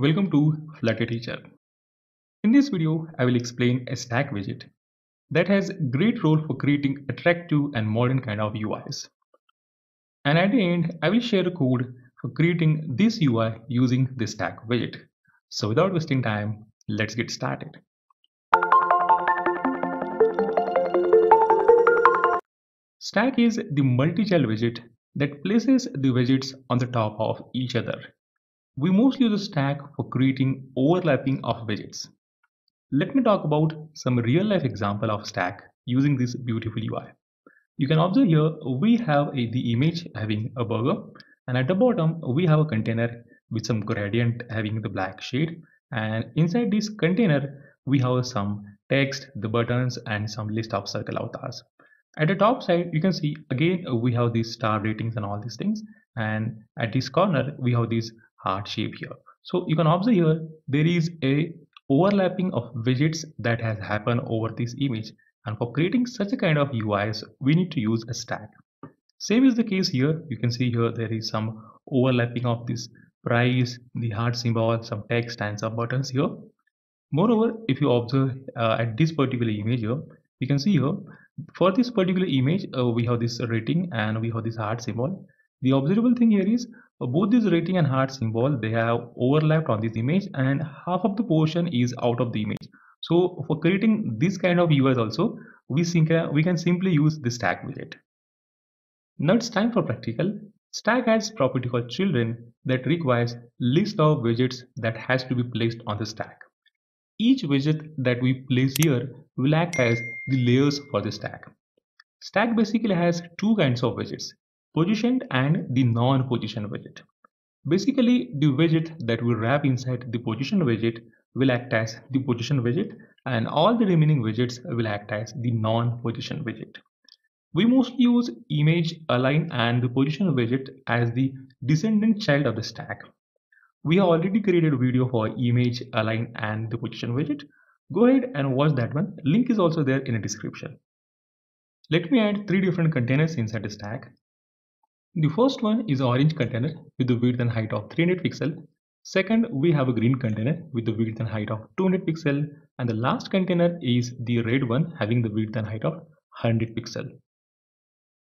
Welcome to Flutter Teacher. In this video, I will explain a stack widget that has great role for creating attractive and modern kind of UIs. And at the end, I will share a code for creating this UI using the stack widget. So without wasting time, let's get started. Stack is the multi-child widget that places the widgets on the top of each other. We mostly use a stack for creating overlapping of widgets. Let me talk about some real life example of stack using this beautiful UI. You can observe here we have a, the image having a burger and at the bottom we have a container with some gradient having the black shade and inside this container we have some text, the buttons and some list of circle avatars. At the top side you can see again we have these star ratings and all these things and at this corner we have this heart shape here. So you can observe here there is a overlapping of widgets that has happened over this image and for creating such a kind of UIs we need to use a stack. Same is the case here you can see here there is some overlapping of this price, the heart symbol, some text and some buttons here. Moreover, if you observe uh, at this particular image here, you can see here for this particular image uh, we have this rating and we have this heart symbol. The observable thing here is uh, both this rating and heart symbol they have overlapped on this image and half of the portion is out of the image. So for creating this kind of UIs also we, we can simply use the stack widget. Now it's time for practical. Stack has property called children that requires list of widgets that has to be placed on the stack. Each widget that we place here will act as the layers for the stack. Stack basically has two kinds of widgets, positioned and the non-positioned widget. Basically, the widget that we wrap inside the position widget will act as the position widget and all the remaining widgets will act as the non-position widget. We mostly use image, align and the position widget as the descendant child of the stack. We have already created a video for image, align and the position widget. Go ahead and watch that one. Link is also there in the description. Let me add three different containers inside the stack. The first one is orange container with the width and height of 300 pixel. Second, we have a green container with the width and height of 200 pixel. And the last container is the red one having the width and height of 100 pixel.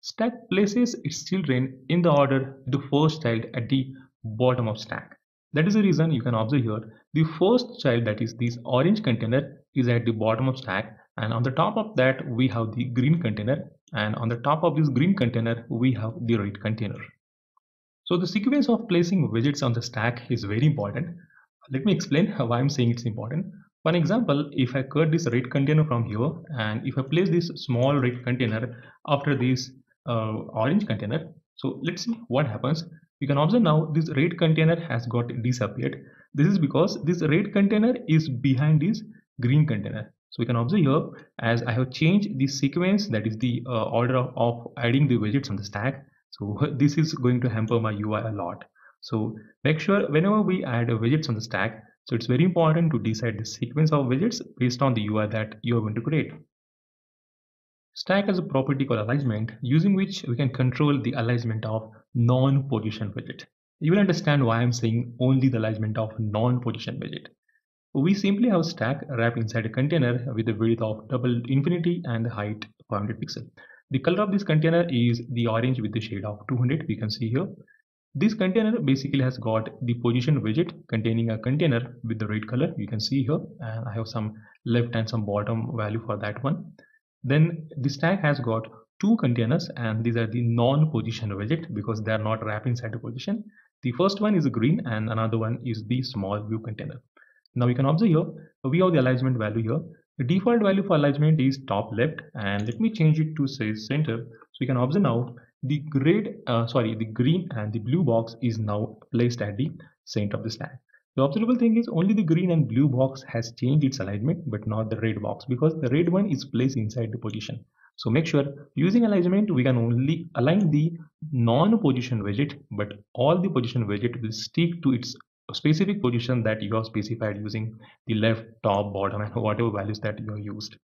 Stack places its children in the order the first child at the bottom of stack. That is the reason you can observe here the first child that is this orange container is at the bottom of stack and on the top of that we have the green container and on the top of this green container we have the red container. So the sequence of placing widgets on the stack is very important. Let me explain why I'm saying it's important. For example, if I cut this red container from here and if I place this small red container after this uh, orange container so let's see what happens you can observe now this red container has got disappeared this is because this red container is behind this green container so we can observe here as I have changed the sequence that is the uh, order of, of adding the widgets on the stack so this is going to hamper my UI a lot so make sure whenever we add widgets on the stack so it's very important to decide the sequence of widgets based on the UI that you are going to create Stack has a property called alignment using which we can control the alignment of non-position widget. You will understand why I'm saying only the alignment of non-position widget. We simply have stack wrapped inside a container with a width of double infinity and the height 500 pixel. The color of this container is the orange with the shade of 200 we can see here. This container basically has got the position widget containing a container with the red color you can see here and I have some left and some bottom value for that one. Then the stack has got two containers and these are the non-position widget because they are not wrapped inside the position. The first one is green and another one is the small view container. Now you can observe here, we have the alignment value here. The default value for alignment is top left and let me change it to say center. So you can observe now the red, uh, sorry, the green and the blue box is now placed at the center of the stack. The observable thing is only the green and blue box has changed its alignment but not the red box because the red one is placed inside the position. So make sure using alignment we can only align the non-position widget but all the position widget will stick to its specific position that you have specified using the left, top, bottom and whatever values that you have used.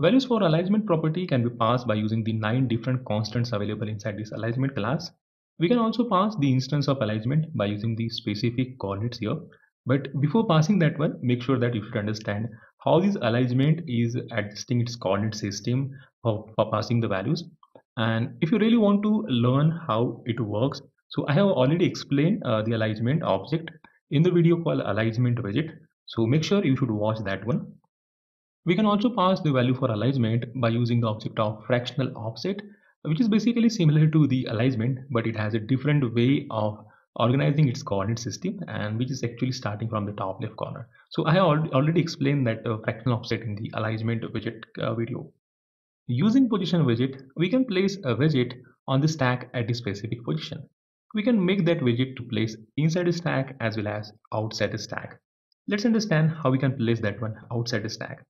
Values for alignment property can be passed by using the nine different constants available inside this alignment class we can also pass the instance of alignment by using the specific coordinates here. But before passing that one, make sure that you should understand how this alignment is adjusting its coordinate system for, for passing the values. And if you really want to learn how it works, so I have already explained uh, the alignment object in the video called alignment widget. So make sure you should watch that one. We can also pass the value for alignment by using the object of fractional offset, which is basically similar to the alignment, but it has a different way of organizing its coordinate system and which is actually starting from the top left corner. So I have already explained that uh, fractional offset in the alignment widget uh, video. Using position widget, we can place a widget on the stack at a specific position. We can make that widget to place inside a stack as well as outside a stack. Let's understand how we can place that one outside a stack.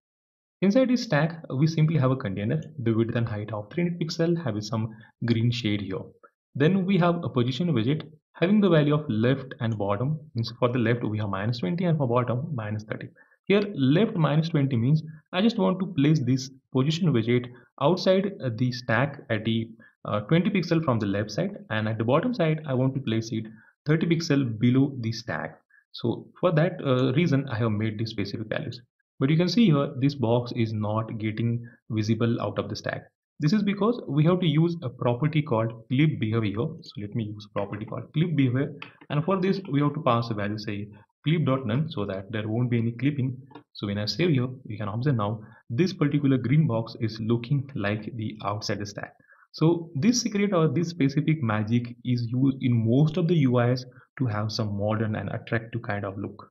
Inside this stack, we simply have a container, the width and height of 300 pixel having some green shade here. Then we have a position widget having the value of left and bottom means for the left we have minus 20 and for bottom minus 30 here left minus 20 means I just want to place this position widget outside the stack at the uh, 20 pixel from the left side and at the bottom side I want to place it 30 pixel below the stack so for that uh, reason I have made these specific values but you can see here this box is not getting visible out of the stack this is because we have to use a property called clip behavior. So let me use property called clip behavior. And for this, we have to pass a value say clip.none so that there won't be any clipping. So when I save here, we can observe now this particular green box is looking like the outside the stack. So this secret or this specific magic is used in most of the UIs to have some modern and attractive kind of look.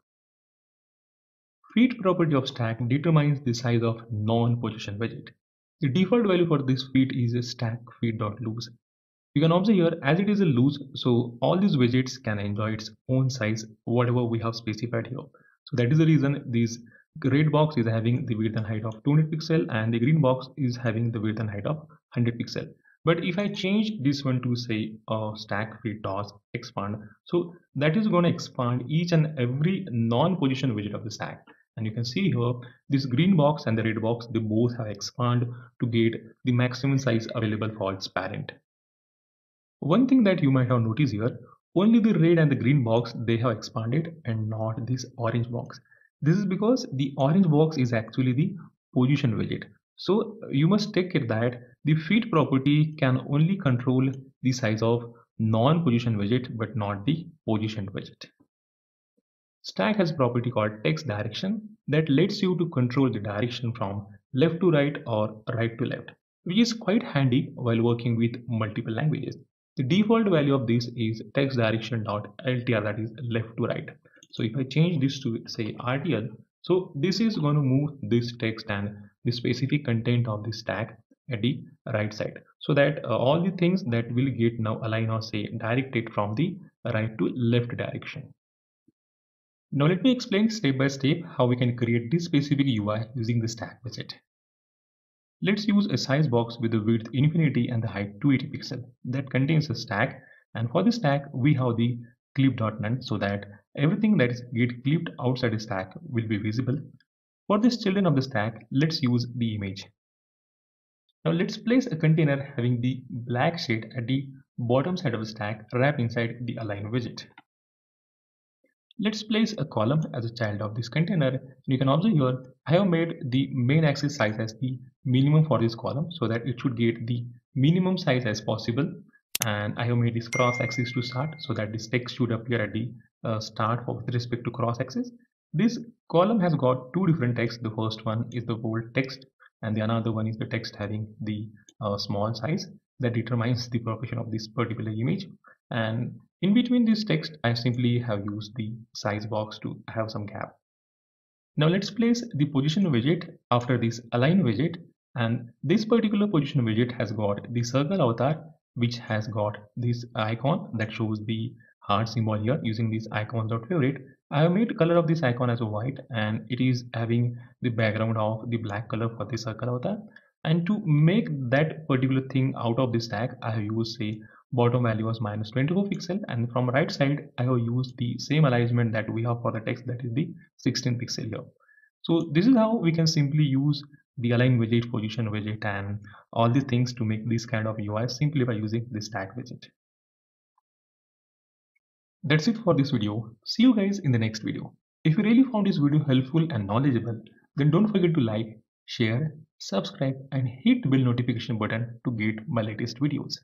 Fit property of stack determines the size of non-position widget. The default value for this fit is a stack fit.loose. You can observe here as it is a loose, so all these widgets can enjoy its own size, whatever we have specified here. So that is the reason this red box is having the width and height of 200 pixel and the green box is having the width and height of 100 pixel. But if I change this one to say uh, stack fit dot expand, so that is going to expand each and every non-position widget of the stack. And you can see here this green box and the red box they both have expanded to get the maximum size available for its parent. One thing that you might have noticed here only the red and the green box they have expanded and not this orange box. This is because the orange box is actually the position widget. So you must take care that the fit property can only control the size of non-position widget but not the position widget Stack has a property called text direction that lets you to control the direction from left to right or right to left, which is quite handy while working with multiple languages. The default value of this is text direction.ltr that is left to right. So if I change this to say RTL, so this is going to move this text and the specific content of the stack at the right side so that uh, all the things that will get now align or say directed from the right to left direction. Now let me explain step by step how we can create this specific UI using the stack widget. Let's use a size box with the width infinity and the height 280 pixel that contains a stack and for the stack we have the clip.none so that everything that is get clipped outside the stack will be visible. For this children of the stack let's use the image. Now let's place a container having the black shade at the bottom side of the stack wrapped inside the align widget. Let's place a column as a child of this container. You can observe here, I have made the main axis size as the minimum for this column so that it should get the minimum size as possible. And I have made this cross axis to start so that this text should appear at the uh, start with respect to cross axis. This column has got two different texts. The first one is the bold text and the another one is the text having the uh, small size that determines the proportion of this particular image and in between this text I simply have used the size box to have some gap. Now let's place the position widget after this align widget and this particular position widget has got the circle avatar which has got this icon that shows the heart symbol here using this icons.favorite. I have made color of this icon as white and it is having the background of the black color for the circle avatar and to make that particular thing out of this stack I have used say bottom value was minus 24 pixel and from right side I have used the same alignment that we have for the text that is the 16 pixel here. So this is how we can simply use the align widget, position widget and all the things to make this kind of UI simply by using this stack widget. That's it for this video. See you guys in the next video. If you really found this video helpful and knowledgeable, then don't forget to like, share, subscribe and hit the bell notification button to get my latest videos.